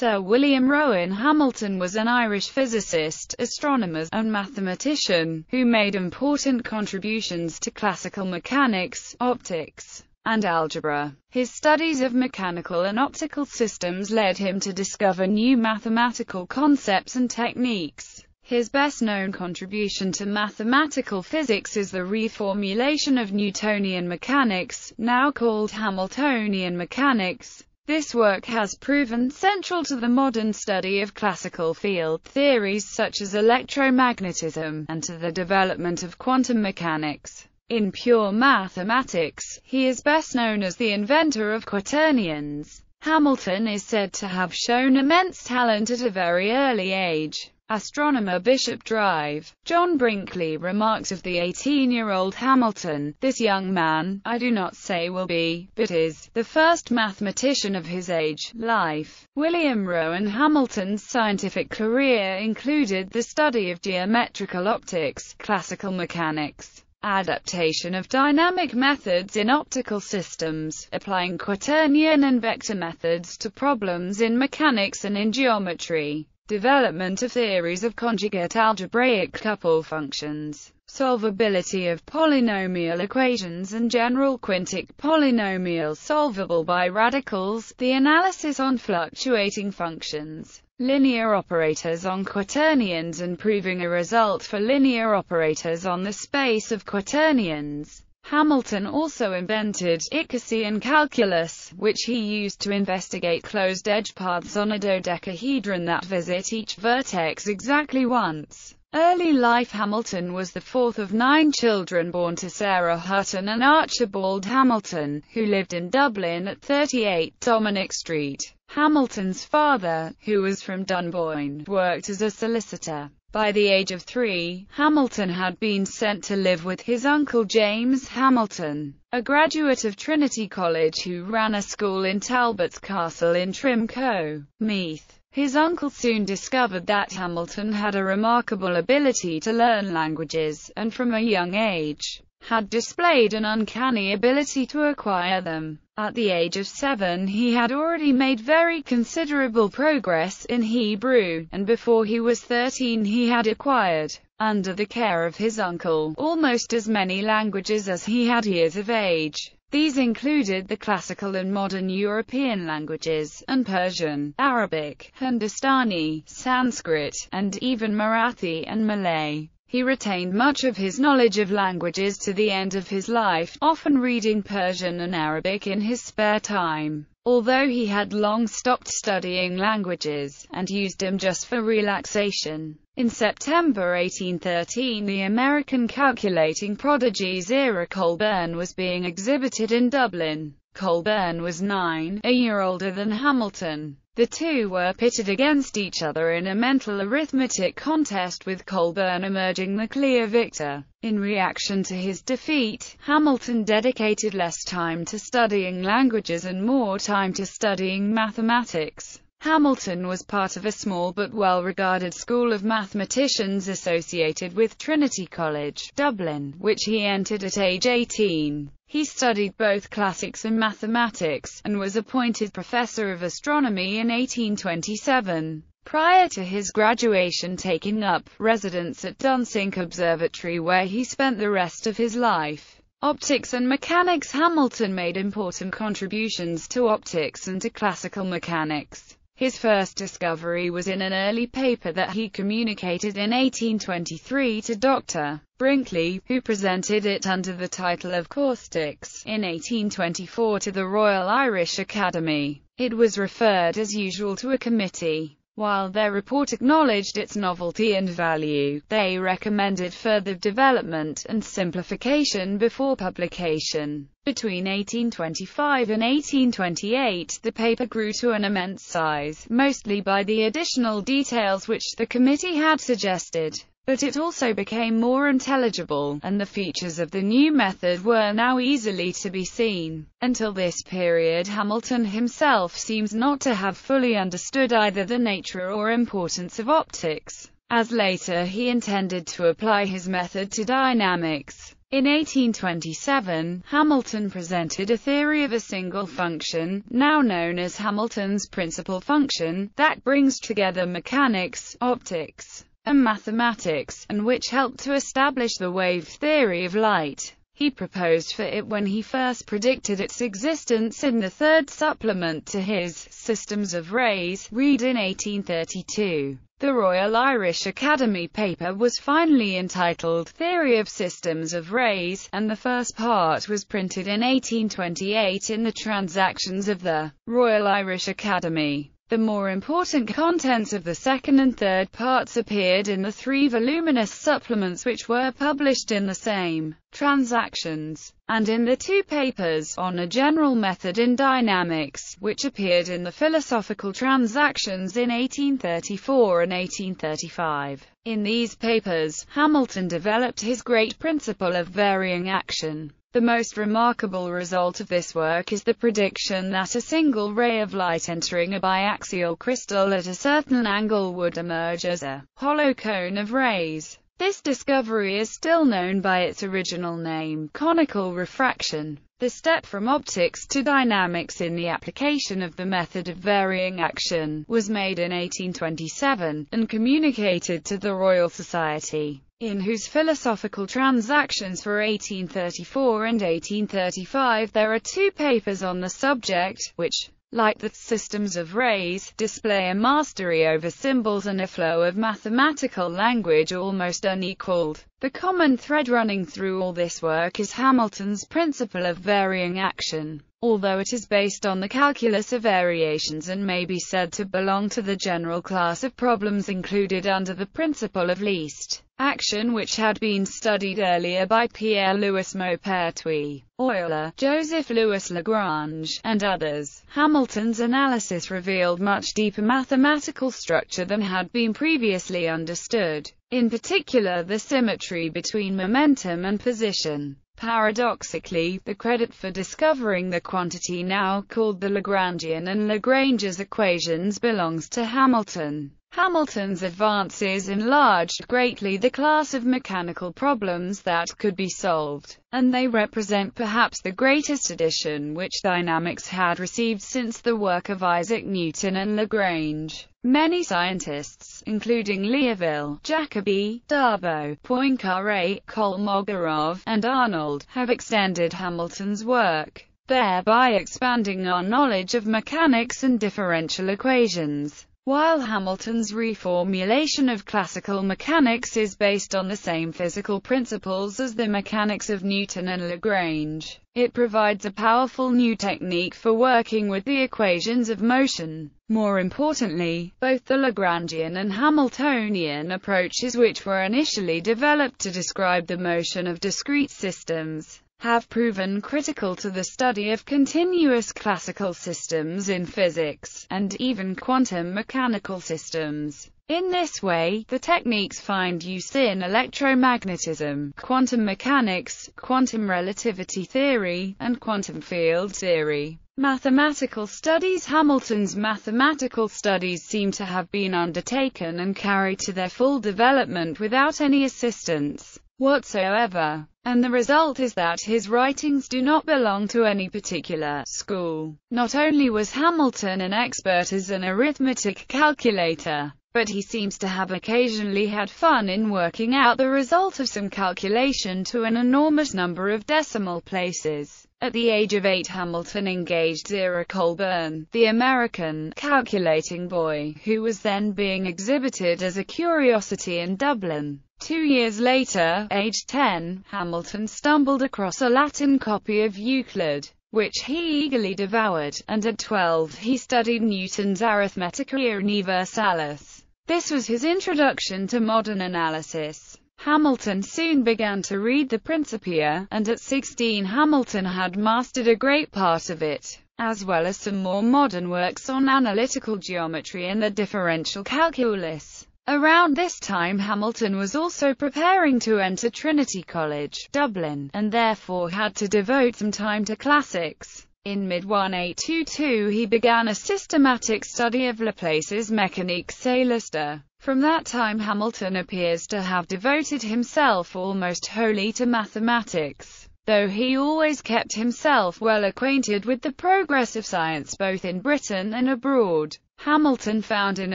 Sir William Rowan Hamilton was an Irish physicist, astronomer, and mathematician, who made important contributions to classical mechanics, optics, and algebra. His studies of mechanical and optical systems led him to discover new mathematical concepts and techniques. His best-known contribution to mathematical physics is the reformulation of Newtonian mechanics, now called Hamiltonian mechanics. This work has proven central to the modern study of classical field theories such as electromagnetism, and to the development of quantum mechanics. In pure mathematics, he is best known as the inventor of quaternions. Hamilton is said to have shown immense talent at a very early age. Astronomer Bishop Drive, John Brinkley remarks of the 18-year-old Hamilton, this young man, I do not say will be, but is, the first mathematician of his age, life. William Rowan Hamilton's scientific career included the study of geometrical optics, classical mechanics, adaptation of dynamic methods in optical systems, applying quaternion and vector methods to problems in mechanics and in geometry development of theories of conjugate algebraic couple functions, solvability of polynomial equations and general quintic polynomials solvable by radicals, the analysis on fluctuating functions, linear operators on quaternions and proving a result for linear operators on the space of quaternions. Hamilton also invented Icosian calculus, which he used to investigate closed edge paths on a dodecahedron that visit each vertex exactly once. Early life Hamilton was the fourth of nine children born to Sarah Hutton and Archibald Hamilton, who lived in Dublin at 38 Dominic Street. Hamilton's father, who was from Dunboyne, worked as a solicitor. By the age of three, Hamilton had been sent to live with his uncle James Hamilton, a graduate of Trinity College who ran a school in Talbot's Castle in Trimco, Meath. His uncle soon discovered that Hamilton had a remarkable ability to learn languages, and from a young age, had displayed an uncanny ability to acquire them. At the age of seven he had already made very considerable progress in Hebrew, and before he was 13 he had acquired, under the care of his uncle, almost as many languages as he had years of age. These included the classical and modern European languages, and Persian, Arabic, Hindustani, Sanskrit, and even Marathi and Malay. He retained much of his knowledge of languages to the end of his life, often reading Persian and Arabic in his spare time. Although he had long stopped studying languages, and used them just for relaxation. In September 1813 the American calculating prodigy Zerah Colburn was being exhibited in Dublin. Colburn was nine, a year older than Hamilton. The two were pitted against each other in a mental arithmetic contest with Colburn emerging the clear victor. In reaction to his defeat, Hamilton dedicated less time to studying languages and more time to studying mathematics. Hamilton was part of a small but well-regarded school of mathematicians associated with Trinity College, Dublin, which he entered at age 18. He studied both classics and mathematics, and was appointed professor of astronomy in 1827. Prior to his graduation taking up residence at Dunsink Observatory where he spent the rest of his life. Optics and mechanics Hamilton made important contributions to optics and to classical mechanics. His first discovery was in an early paper that he communicated in 1823 to Dr. Brinkley, who presented it under the title of Caustics, in 1824 to the Royal Irish Academy. It was referred as usual to a committee. While their report acknowledged its novelty and value, they recommended further development and simplification before publication. Between 1825 and 1828 the paper grew to an immense size, mostly by the additional details which the committee had suggested but it also became more intelligible, and the features of the new method were now easily to be seen. Until this period Hamilton himself seems not to have fully understood either the nature or importance of optics, as later he intended to apply his method to dynamics. In 1827, Hamilton presented a theory of a single function, now known as Hamilton's principal function, that brings together mechanics, optics, and mathematics, and which helped to establish the wave theory of light. He proposed for it when he first predicted its existence in the third supplement to his Systems of Rays, read in 1832. The Royal Irish Academy paper was finally entitled Theory of Systems of Rays, and the first part was printed in 1828 in the Transactions of the Royal Irish Academy. The more important contents of the second and third parts appeared in the three voluminous supplements which were published in the same transactions, and in the two papers on a general method in dynamics, which appeared in the Philosophical Transactions in 1834 and 1835. In these papers, Hamilton developed his great principle of varying action. The most remarkable result of this work is the prediction that a single ray of light entering a biaxial crystal at a certain angle would emerge as a hollow cone of rays. This discovery is still known by its original name, conical refraction. The step from optics to dynamics in the application of the method of varying action was made in 1827, and communicated to the Royal Society in whose philosophical transactions for 1834 and 1835 there are two papers on the subject, which, like the systems of rays, display a mastery over symbols and a flow of mathematical language almost unequaled. The common thread running through all this work is Hamilton's principle of varying action although it is based on the calculus of variations and may be said to belong to the general class of problems included under the principle of least action which had been studied earlier by Pierre-Louis Maupertuis, Euler, Joseph-Louis Lagrange, and others. Hamilton's analysis revealed much deeper mathematical structure than had been previously understood, in particular the symmetry between momentum and position. Paradoxically, the credit for discovering the quantity now called the Lagrangian and Lagrange's equations belongs to Hamilton. Hamilton's advances enlarged greatly the class of mechanical problems that could be solved, and they represent perhaps the greatest addition which dynamics had received since the work of Isaac Newton and Lagrange. Many scientists, including Liouville, Jacobi, Darboux, Poincaré, Kolmogorov, and Arnold, have extended Hamilton's work, thereby expanding our knowledge of mechanics and differential equations. While Hamilton's reformulation of classical mechanics is based on the same physical principles as the mechanics of Newton and Lagrange, it provides a powerful new technique for working with the equations of motion. More importantly, both the Lagrangian and Hamiltonian approaches which were initially developed to describe the motion of discrete systems have proven critical to the study of continuous classical systems in physics, and even quantum mechanical systems. In this way, the techniques find use in electromagnetism, quantum mechanics, quantum relativity theory, and quantum field theory. Mathematical studies Hamilton's mathematical studies seem to have been undertaken and carried to their full development without any assistance whatsoever and the result is that his writings do not belong to any particular school. Not only was Hamilton an expert as an arithmetic calculator, but he seems to have occasionally had fun in working out the result of some calculation to an enormous number of decimal places. At the age of eight Hamilton engaged Zerah Colburn, the American calculating boy, who was then being exhibited as a curiosity in Dublin. Two years later, aged 10, Hamilton stumbled across a Latin copy of Euclid, which he eagerly devoured, and at 12 he studied Newton's Arithmetica Universalis. This was his introduction to modern analysis. Hamilton soon began to read the Principia, and at 16 Hamilton had mastered a great part of it, as well as some more modern works on analytical geometry and the differential calculus. Around this time Hamilton was also preparing to enter Trinity College, Dublin, and therefore had to devote some time to classics. In mid-1822 he began a systematic study of Laplace's Mécanique céleste. From that time Hamilton appears to have devoted himself almost wholly to mathematics, though he always kept himself well acquainted with the progress of science both in Britain and abroad. Hamilton found an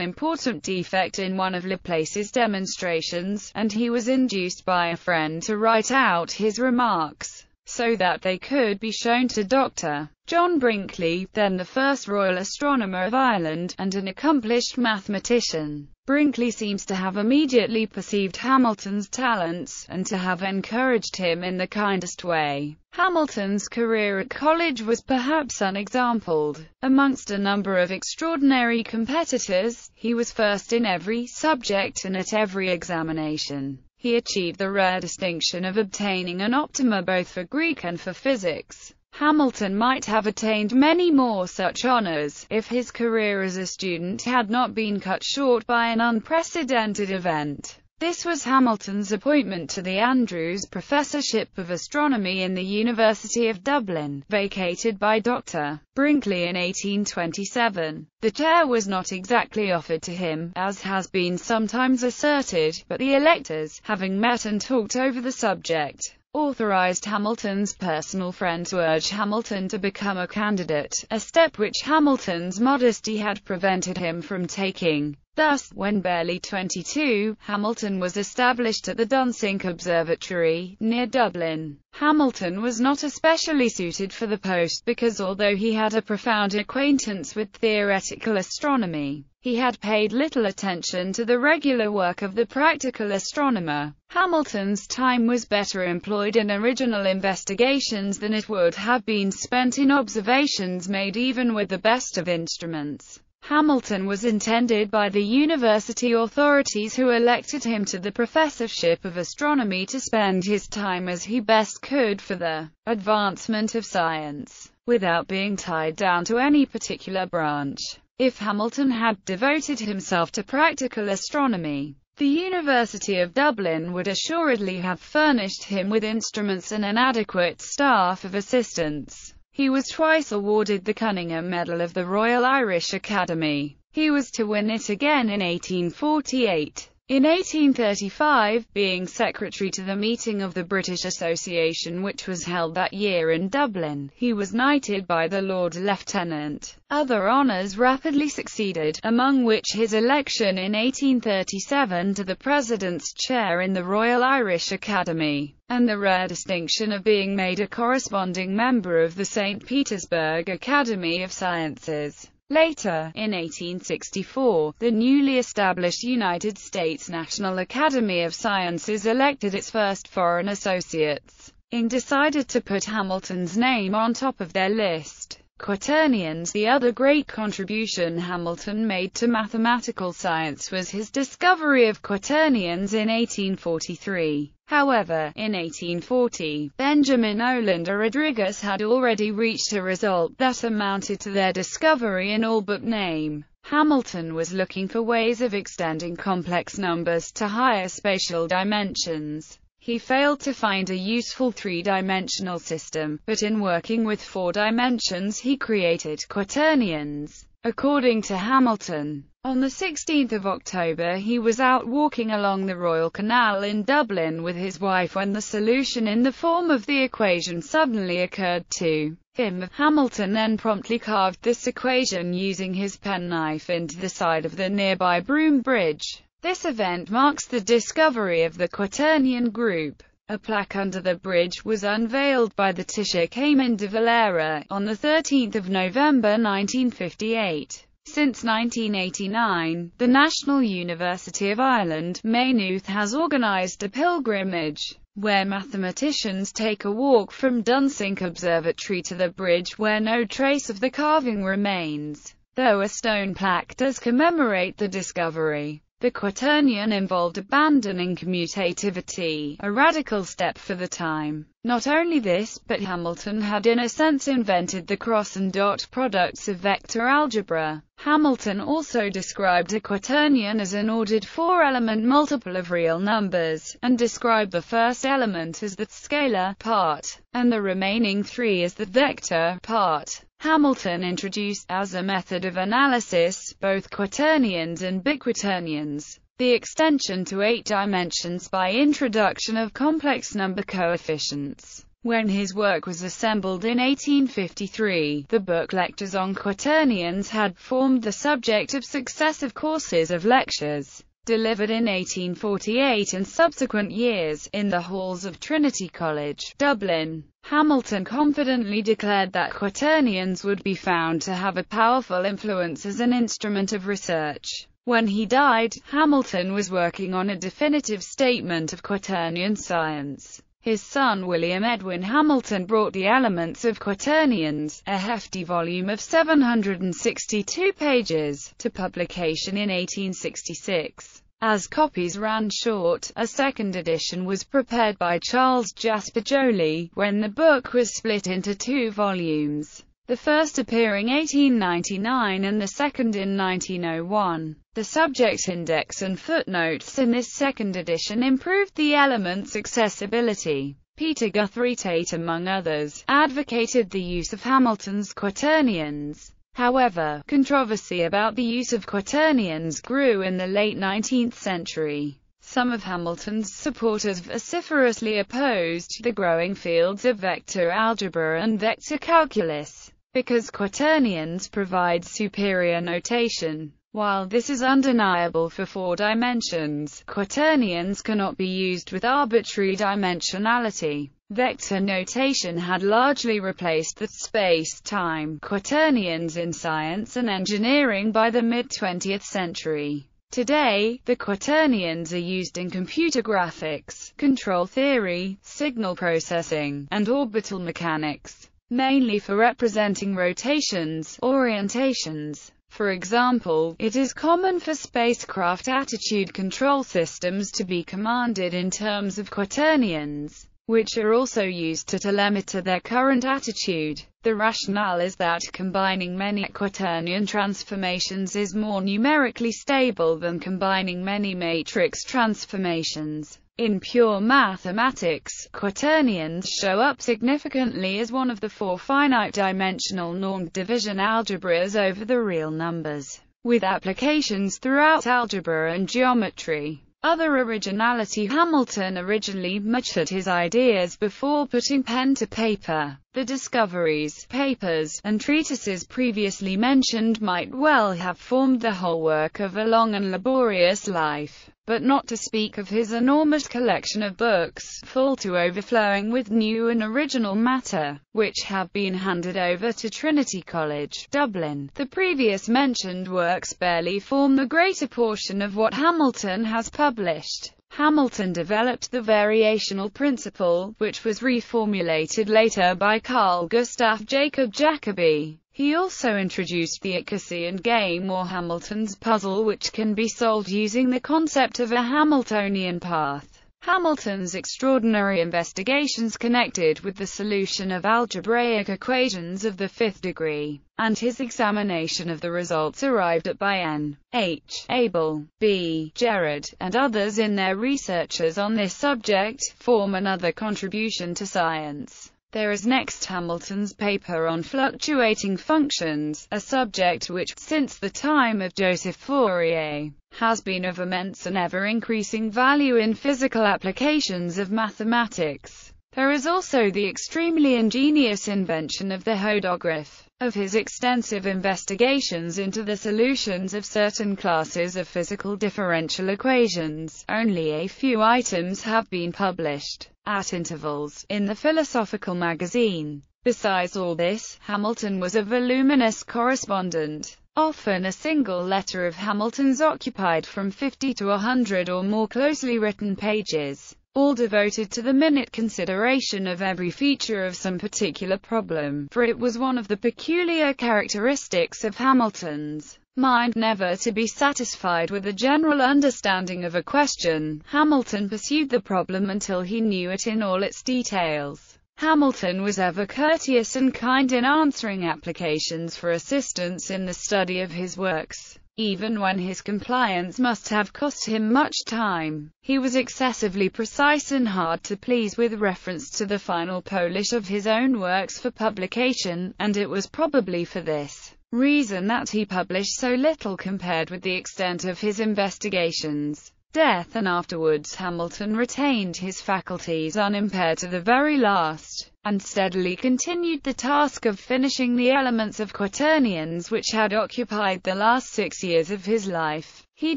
important defect in one of Laplace's demonstrations, and he was induced by a friend to write out his remarks, so that they could be shown to Dr. John Brinkley, then the first Royal Astronomer of Ireland, and an accomplished mathematician. Brinkley seems to have immediately perceived Hamilton's talents, and to have encouraged him in the kindest way. Hamilton's career at college was perhaps unexampled. Amongst a number of extraordinary competitors, he was first in every subject and at every examination. He achieved the rare distinction of obtaining an optime both for Greek and for physics. Hamilton might have attained many more such honors, if his career as a student had not been cut short by an unprecedented event. This was Hamilton's appointment to the Andrews Professorship of Astronomy in the University of Dublin, vacated by Dr. Brinkley in 1827. The chair was not exactly offered to him, as has been sometimes asserted, but the electors, having met and talked over the subject, authorized Hamilton's personal friend to urge Hamilton to become a candidate, a step which Hamilton's modesty had prevented him from taking. Thus, when barely 22, Hamilton was established at the Dunsink Observatory, near Dublin. Hamilton was not especially suited for the post because although he had a profound acquaintance with theoretical astronomy, he had paid little attention to the regular work of the practical astronomer. Hamilton's time was better employed in original investigations than it would have been spent in observations made even with the best of instruments. Hamilton was intended by the university authorities who elected him to the professorship of astronomy to spend his time as he best could for the advancement of science, without being tied down to any particular branch. If Hamilton had devoted himself to practical astronomy, the University of Dublin would assuredly have furnished him with instruments and an adequate staff of assistants. He was twice awarded the Cunningham Medal of the Royal Irish Academy. He was to win it again in 1848. In 1835, being secretary to the meeting of the British Association which was held that year in Dublin, he was knighted by the Lord Lieutenant. Other honours rapidly succeeded, among which his election in 1837 to the President's chair in the Royal Irish Academy, and the rare distinction of being made a corresponding member of the St. Petersburg Academy of Sciences. Later, in 1864, the newly established United States National Academy of Sciences elected its first foreign associates. Ing decided to put Hamilton's name on top of their list. Quaternions The other great contribution Hamilton made to mathematical science was his discovery of quaternions in 1843. However, in 1840, Benjamin Olinde Rodrigues had already reached a result that amounted to their discovery in all but name. Hamilton was looking for ways of extending complex numbers to higher spatial dimensions. He failed to find a useful three-dimensional system, but in working with four dimensions he created quaternions. According to Hamilton, on 16 October he was out walking along the Royal Canal in Dublin with his wife when the solution in the form of the equation suddenly occurred to him. Hamilton then promptly carved this equation using his penknife into the side of the nearby Broom Bridge. This event marks the discovery of the Quaternion group. A plaque under the bridge was unveiled by the Taoiseach Eamon de Valera, on 13 November 1958. Since 1989, the National University of Ireland, Maynooth has organised a pilgrimage, where mathematicians take a walk from Dunsink Observatory to the bridge where no trace of the carving remains, though a stone plaque does commemorate the discovery. The quaternion involved abandoning commutativity, a radical step for the time. Not only this, but Hamilton had in a sense invented the cross and dot products of vector algebra. Hamilton also described a quaternion as an ordered four-element multiple of real numbers, and described the first element as the scalar part, and the remaining three as the vector part. Hamilton introduced, as a method of analysis, both quaternions and biquaternions. The extension to eight dimensions by introduction of complex number coefficients. When his work was assembled in 1853, the book Lectures on Quaternions had formed the subject of successive courses of lectures delivered in 1848 and subsequent years, in the halls of Trinity College, Dublin. Hamilton confidently declared that quaternions would be found to have a powerful influence as an instrument of research. When he died, Hamilton was working on a definitive statement of quaternion science. His son William Edwin Hamilton brought the Elements of Quaternions, a hefty volume of 762 pages, to publication in 1866. As copies ran short, a second edition was prepared by Charles Jasper Joly, when the book was split into two volumes the first appearing 1899 and the second in 1901. The subject index and footnotes in this second edition improved the element's accessibility. Peter Guthrie Tait among others, advocated the use of Hamilton's quaternions. However, controversy about the use of quaternions grew in the late 19th century. Some of Hamilton's supporters vociferously opposed the growing fields of vector algebra and vector calculus because quaternions provide superior notation. While this is undeniable for four dimensions, quaternions cannot be used with arbitrary dimensionality. Vector notation had largely replaced the space-time quaternions in science and engineering by the mid-20th century. Today, the quaternions are used in computer graphics, control theory, signal processing, and orbital mechanics mainly for representing rotations, orientations. For example, it is common for spacecraft attitude control systems to be commanded in terms of quaternions, which are also used to telemeter their current attitude. The rationale is that combining many quaternion transformations is more numerically stable than combining many matrix transformations. In pure mathematics, quaternions show up significantly as one of the four finite-dimensional normed division algebras over the real numbers, with applications throughout algebra and geometry. Other originality Hamilton originally matured his ideas before putting pen to paper. The discoveries, papers, and treatises previously mentioned might well have formed the whole work of a long and laborious life but not to speak of his enormous collection of books, full to overflowing with new and original matter, which have been handed over to Trinity College, Dublin. The previous mentioned works barely form the greater portion of what Hamilton has published. Hamilton developed the variational principle, which was reformulated later by Carl Gustav Jacob Jacobi. He also introduced the Icosian game or Hamilton's puzzle which can be solved using the concept of a Hamiltonian path. Hamilton's extraordinary investigations connected with the solution of algebraic equations of the fifth degree, and his examination of the results arrived at by N. H. Abel, B. Jerrard, and others in their researches on this subject, form another contribution to science. There is next Hamilton's paper on fluctuating functions, a subject which, since the time of Joseph Fourier, has been of immense and ever-increasing value in physical applications of mathematics. There is also the extremely ingenious invention of the hodograph. Of his extensive investigations into the solutions of certain classes of physical differential equations, only a few items have been published at intervals, in the Philosophical magazine. Besides all this, Hamilton was a voluminous correspondent. Often a single letter of Hamilton's occupied from 50 to a 100 or more closely written pages, all devoted to the minute consideration of every feature of some particular problem, for it was one of the peculiar characteristics of Hamilton's mind never to be satisfied with a general understanding of a question. Hamilton pursued the problem until he knew it in all its details. Hamilton was ever courteous and kind in answering applications for assistance in the study of his works. Even when his compliance must have cost him much time, he was excessively precise and hard to please with reference to the final polish of his own works for publication, and it was probably for this reason that he published so little compared with the extent of his investigations. Death and afterwards Hamilton retained his faculties unimpaired to the very last, and steadily continued the task of finishing the elements of quaternions which had occupied the last six years of his life. He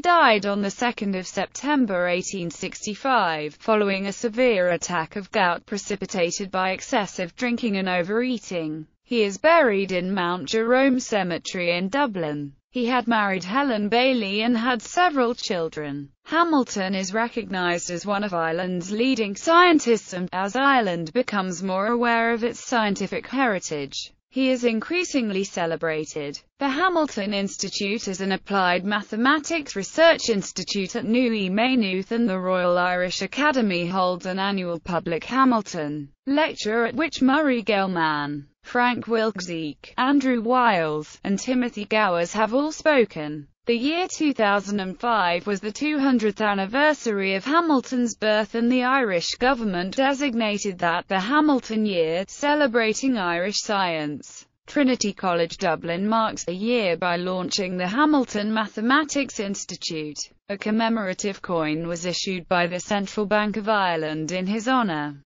died on 2 September 1865, following a severe attack of gout precipitated by excessive drinking and overeating. He is buried in Mount Jerome Cemetery in Dublin. He had married Helen Bailey and had several children. Hamilton is recognized as one of Ireland's leading scientists and, as Ireland becomes more aware of its scientific heritage, he is increasingly celebrated. The Hamilton Institute is an applied mathematics research institute at NUI Maynooth and the Royal Irish Academy holds an annual public Hamilton lecture at which Murray Gell-Mann, Frank Wilczek, Andrew Wiles, and Timothy Gowers have all spoken. The year 2005 was the 200th anniversary of Hamilton's birth and the Irish government designated that the Hamilton Year, celebrating Irish science. Trinity College Dublin marks the year by launching the Hamilton Mathematics Institute. A commemorative coin was issued by the Central Bank of Ireland in his honour.